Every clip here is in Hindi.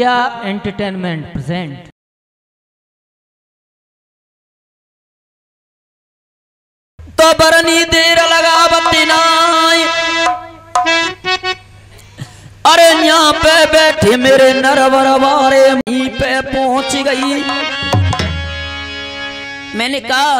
दिव्या एंटरटेनमेंट प्रेजेंट तो बरनी देर लगा बत्ती नाई। अरे यहाँ पे बैठे मेरे नरवर वारे वहीं पे पहुँच गई। मैंने कहा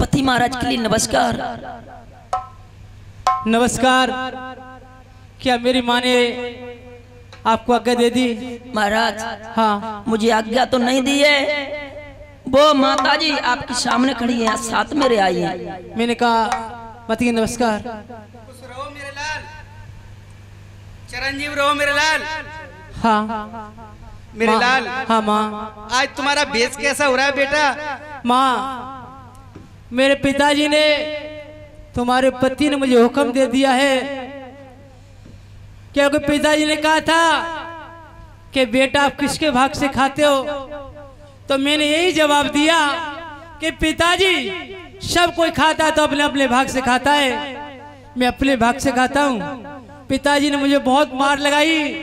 पति महाराज के लिए नमस्कार। नमस्कार। क्या मेरी माँ ने आपको आज्ञा दे दी? महाराज हाँ। मुझे आज्ञा तो नहीं दी है। वो माता जी आपके सामने खड़ी है साथ मेरे आई है। मैंने कहा पति नमस्कार। चिरंजीव रहो मेरे लाल। हाँ। मेरे लाल हाँ माँ। आज तुम्हारा बेस कैसा हो रहा है बेटा? माँ मेरे पिताजी ने तुम्हारे पति ने मुझे हुक्म दे दिया है क्योंकि पिताजी ने कहा था कि बेटा आप किसके भाग से खाते हो? तो मैंने यही जवाब दिया कि पिताजी सब कोई खाता है तो अपने अपने भाग से खाता है। मैं अपने भाग से खाता हूँ। पिताजी ने मुझे बहुत मार लगाई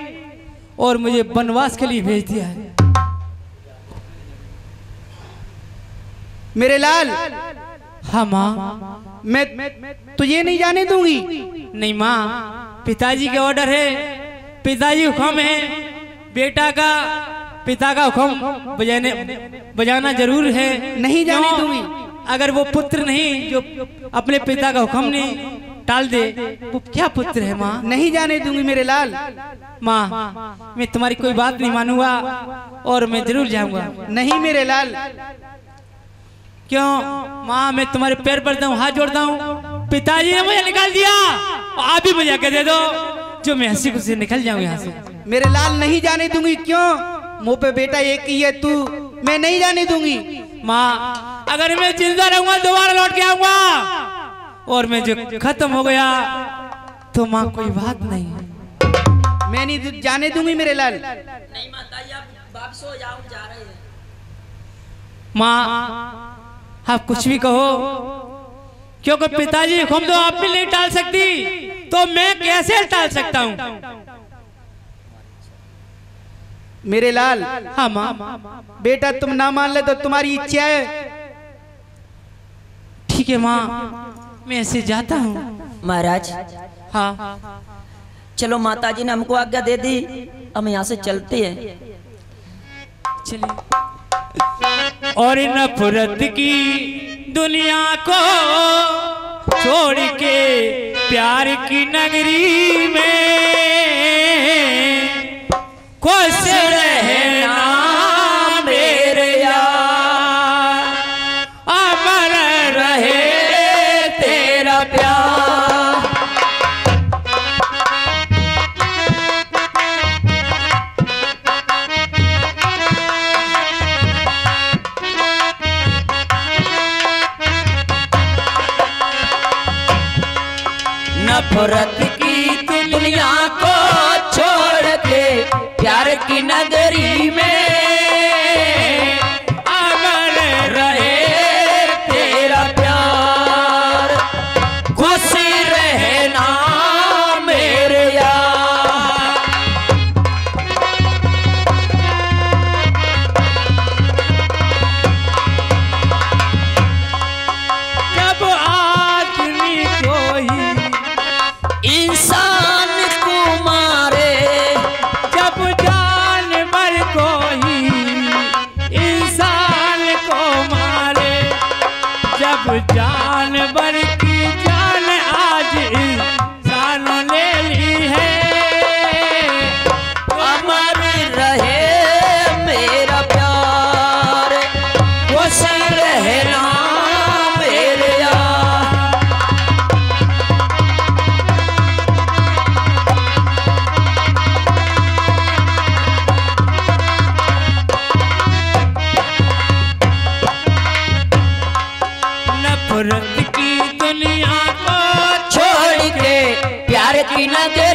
और मुझे वनवास के लिए भेज दिया है। मेरे लाल। हाँ माँ। मैं तुझे नहीं जाने दूँगी। नहीं माँ। पिताजी के ऑर्डर है। पिताजी हुक्म है। बेटा का पिता का हुक्म बजाने बजाना ज़रूर है। नहीं जाने दूँगी। अगर वो पुत्र नहीं जो अपने पिता का हुक्म नहीं टाल दे वो क्या पुत्र है माँ? नहीं जाने दूँगी मेरे लाल। माँ मैं तुम्हारी कोई बात नहीं मानूँगा और मैं ज़रूर जाऊँगा। नहीं मेरे लाल। क्यों? माँ मैं तुम्हारे पैर पड़ता हूँ हाथ जोड़ता हूँ। पिताजी ने मुझे निकाल दिया। आप भी मुझे आके दे दो। जो मैं हँसी खुशी निकल जाऊँ यहाँ से। मेरे लाल नहीं जाने दूँगी क्यों? मुँह पे बेटा एक ही है तू। मैं नहीं जाने दूँगी। माँ अगर मैं ज़िंदा रहूँगा दोबारा लौट के आऊँगा। और मैं जो खत्म हो गया तो माँ कोई बात नहीं। मैं नहीं जाने दूँगी मेरे लाल। नहीं माता वापस हो जाओ जा रहे हैं। माँ आप कुछ भी कहो क्योंकि पिताजी हुक्म तो आप भी नहीं टाल सकती। तो मैं कैसे टाल सकता हूँ? मेरे लाल हाँ माँ। बेटा तुम ना मान ले तो तुम्हारी इच्छा है। ठीक है माँ। मैं ऐसे जाता हूँ। महाराज। हाँ। चलो माता जी ने हमको आज्ञा दे दी। हम यहाँ से चलते हैं। चलिए। और नफरत की दुनिया को छोड़ के प्यार की नगरी में खुश रहना नफरत imagínate.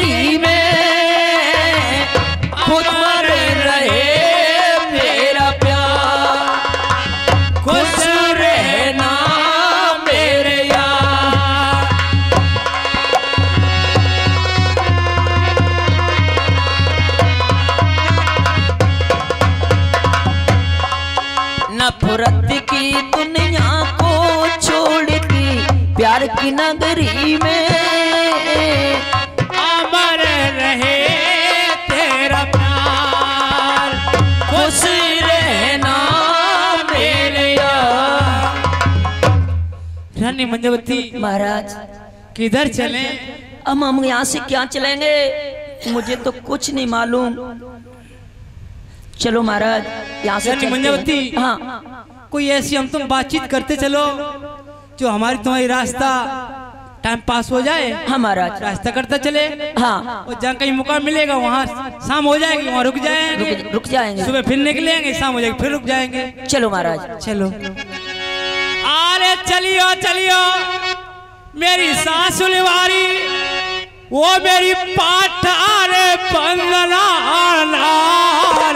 रानी मंजवती महाराज किधर चले? अब हम यहाँ से क्या चलेंगे? मुझे तो कुछ नहीं मालूम। चलो महाराज यहाँ से हैं। मंजवती। हाँ। कोई ऐसी हम तुम बातचीत करते चलो जो हमारी तुम्हारी रास्ता टाइम पास हो जाए हाँ महाराज। रास्ता करता चले हाँ। और जहाँ कहीं मौका मिलेगा वहाँ शाम हो जाएगी वहाँ रुक जाएँगे। रुक, रुक जाएँगे। सुबह फिर निकलेंगे शाम हो जाएगी फिर रुक जाएँगे। चलो महाराज। चलो। अरे चलियो चलियो। मेरी सासुलवारी वो मेरी पाठार बंदना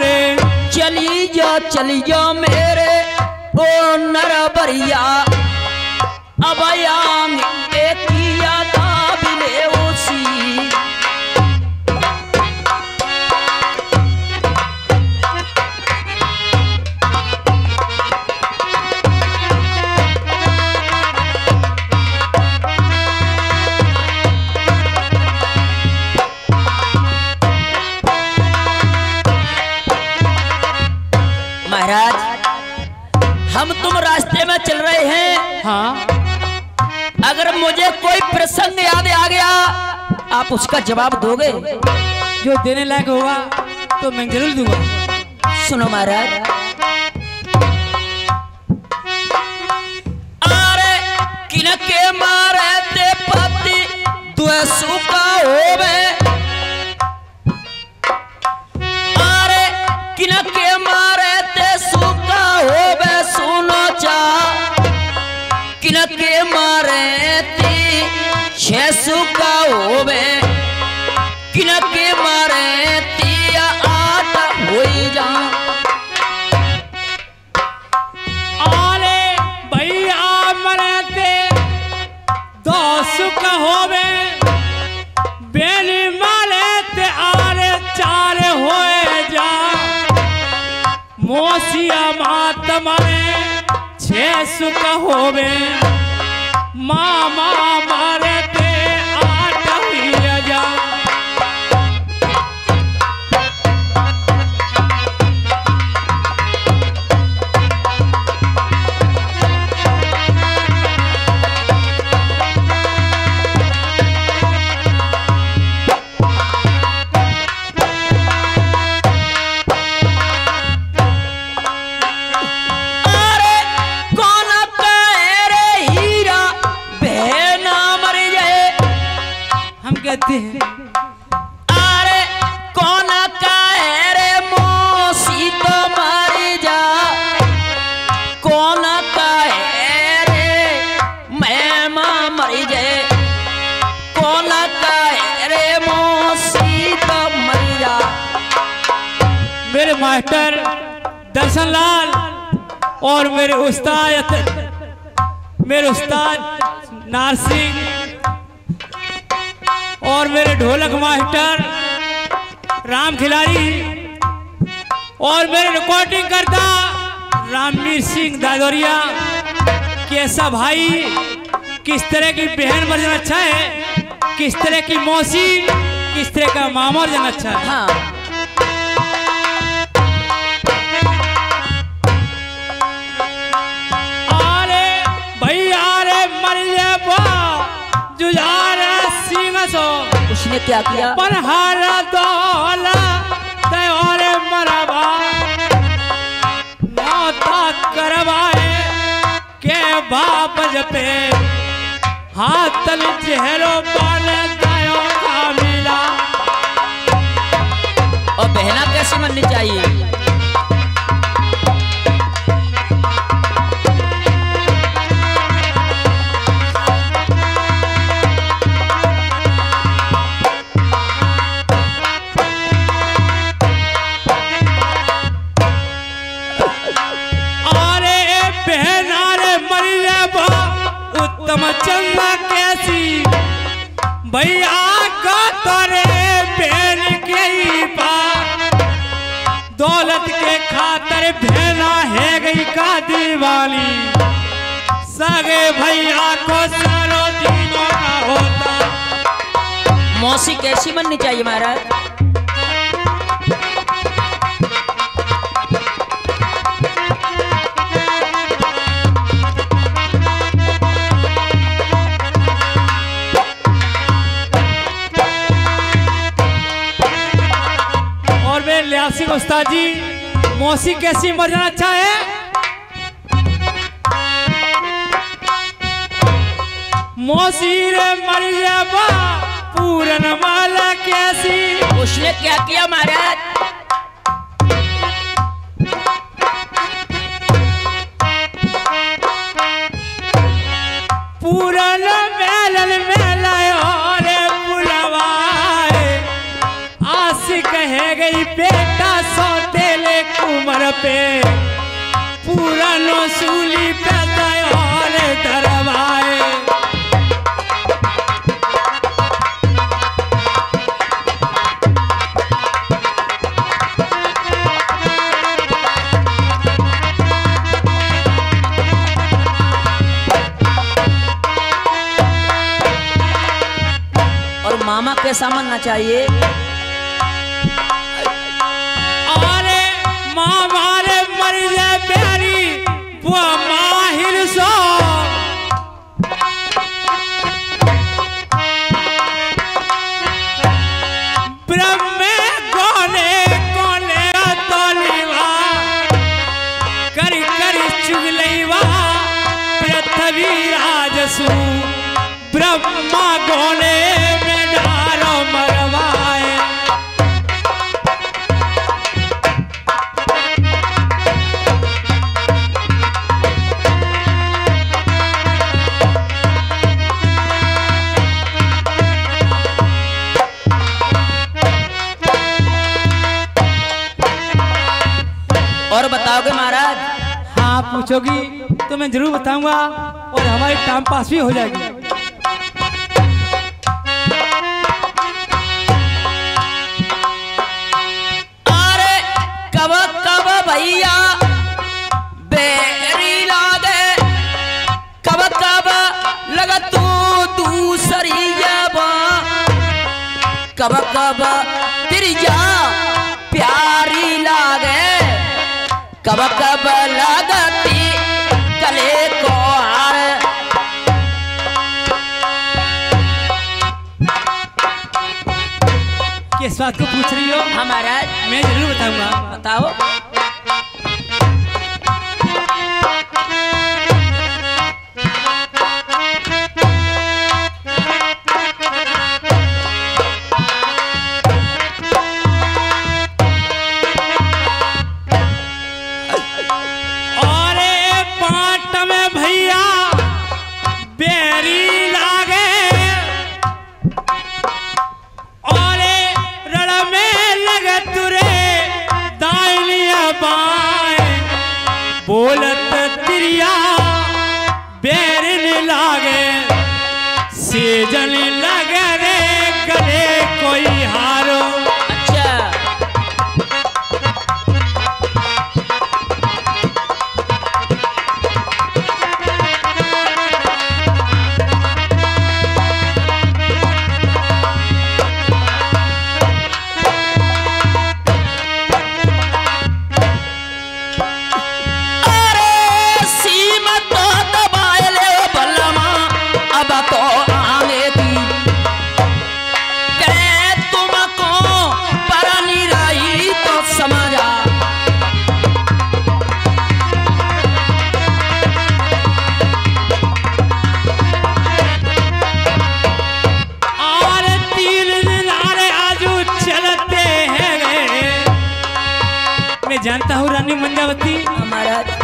रे चली जा चली जा मेरे, ओ नर भरिया अब आयांग महाराज हम तुम रास्ते में चल रहे हैं। हाँ। अगर मुझे कोई प्रसंग याद आ गया आप उसका जवाब दोगे? जो देने लायक होगा तो मैं ज़रूर दूँगा। सुनो महाराज। अरे किनके मारे ते पति द्वेषु का होवे? छेसु का होवे, किनके मारे तिया आटा होई जा। अरे भैया मरते दो सुख होवे, बेली मारे ते आरे चार होए जा। मोसिया मात मरे छह सुख होवे, मामा मास्टर दर्शन लाल और मेरे उस्ताद मेरे उस्ताद नार सिंह और मेरे ढोलक मास्टर राम खिलाड़ी और मेरे रिकॉर्डिंग करता रामवीर सिंह दादोरिया। कैसा भाई? किस तरह की बहन वर्जन अच्छा है? किस तरह की मौसी? किस तरह का मामा वर्जन अच्छा है? हाँ। मरिए बा। जुझार सिंह सो। उसने क्या किया? पर हर दौला ते और मरबा। नौता करवाए के बाप जपे। हाथल चेहरो बन गयो का मिला। और बहना कैसे मननी चाहिए? तुम चंदा कैसी? भैया का तोरे भेल के पा दौलत के खातर भेला है गई का दीवानी। सगे भैया को सारो दिनों का होता। मौसी कैसी बननी चाहिए महाराज? और लियासी उस्ताद जी मौसी कैसी मर जाना अच्छा है? मौसी रे मर जाबा पूरन माला कैसी? उसने क्या किया महाराज? पूरन मेलन मेलायो रे बुलवाए। आस कह गई कुमर पे पूरन सूली पे दयो रे दरवाए और मामा कैसा बनना चाहिए। पूछोगी तो मैं ज़रूर बताऊँगा और हमारी टाइम पास भी हो जाएगी। अरे कब कब भैया, बेरी लागे कब कब लगा तू दूसरी कब कब प्यारी लागे कब कब लगती किस बात को पूछ रही हो? हमारा मैं ज़रूर बताऊँगा। बताओ।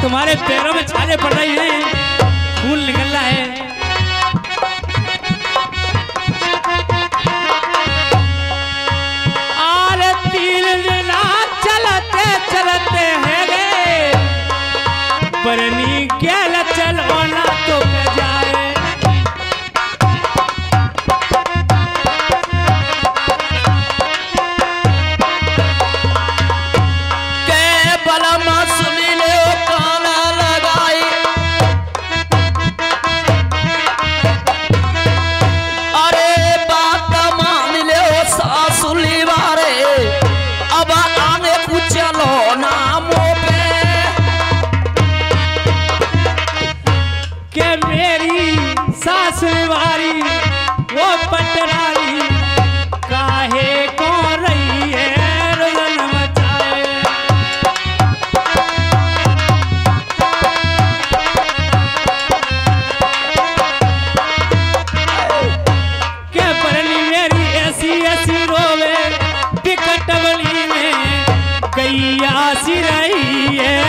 तुम्हारे पैरों में छाले पड़ रही हैं। ऐसी ऐसी रोवे विकट बली में कैया सिराई है।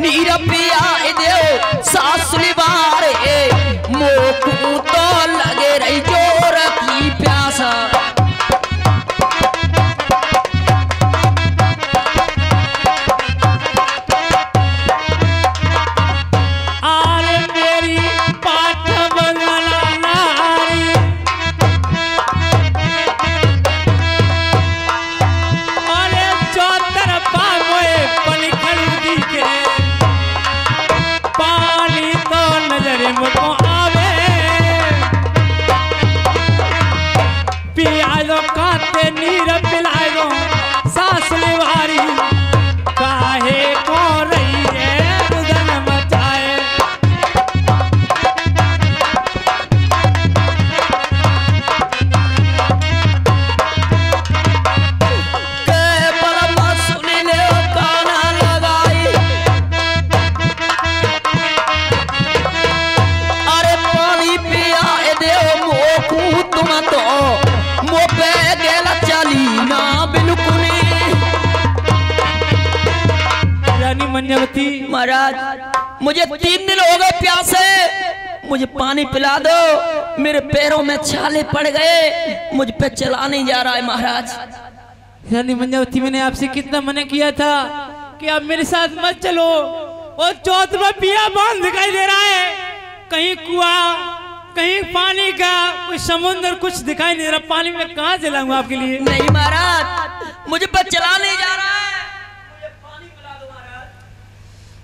नीरा रब्बिल मुझे पानी पिला दो। मेरे पैरों में छाले पड़ गए। मुझ पे चला नहीं जा रहा है महाराज। रानी मंजावती मैंने आपसे कितना मना किया था कि आप मेरे साथ मत चलो। और चौथ में पिया बाँध दिखाई दे रहा है। कहीं कुआ कहीं पानी का कोई समुद्र कुछ दिखाई नहीं दे रहा। पानी में कहा से लाऊँगा आपके लिए? नहीं महाराज मुझे पे चला नहीं जा रहा है।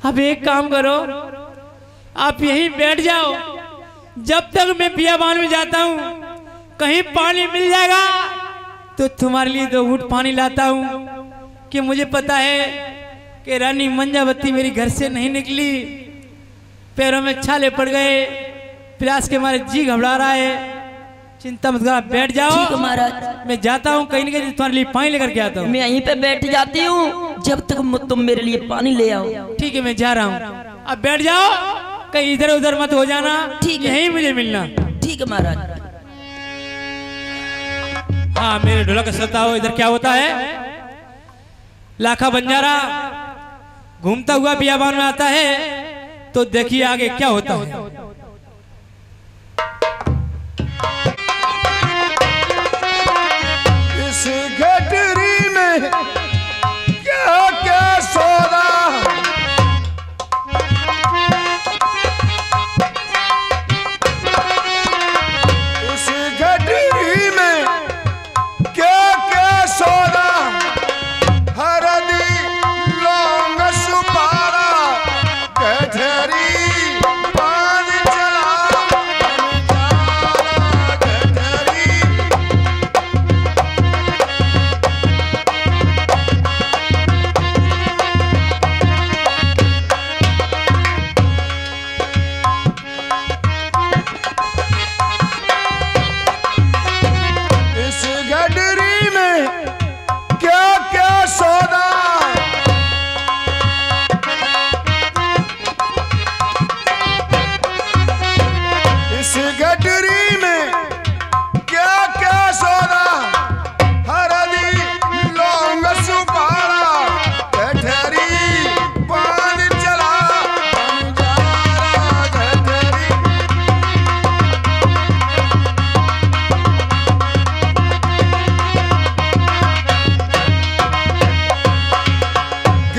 अब एक काम करो। आप यहीं बैठ जाओ। जब तक मैं पिया बाँध में जाता हूँ कहीं पानी मिल जाएगा तो तुम्हारे लिए दो घूट पानी लाता हूँ। कि मुझे पता है कि रानी मंजावती मेरी घर से नहीं निकली। पैरों में छाले पड़ गए। प्यास के मारे जी घबरा रहा है। चिंता मत करो बैठ जाओ। महाराज। मैं जाता हूँ कहीं ना कहीं तुम्हारे लिए पानी लेकर के आता हूँ। मैं यहीं पे बैठ जाती हूँ जब तक तुम मेरे लिए पानी ले आओ। ठीक है मैं जा रहा हूँ। अब बैठ जाओ। कहीं इधर उधर मत हो जाना ठीक है। यही मुझे मिलना। ठीक है महाराज। हाँ मेरे ढोलक सता हो इधर क्या होता है? लाखा बंजारा घूमता हुआ बियाबान में आता है तो देखिए आगे क्या होता है।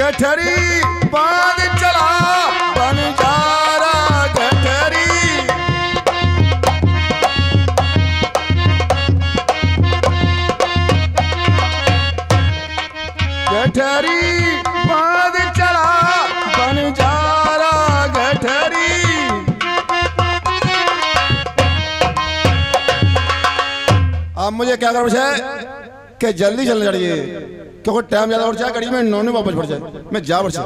गठरी बाँध चला बाँध चला अब मुझे क्या करना है कि जल्दी चलना चाहिए क्योंकि टाइम ज़्यादा और जाए गाड़ी में नौने वापस बढ़ जाए। मैं जा वर्षा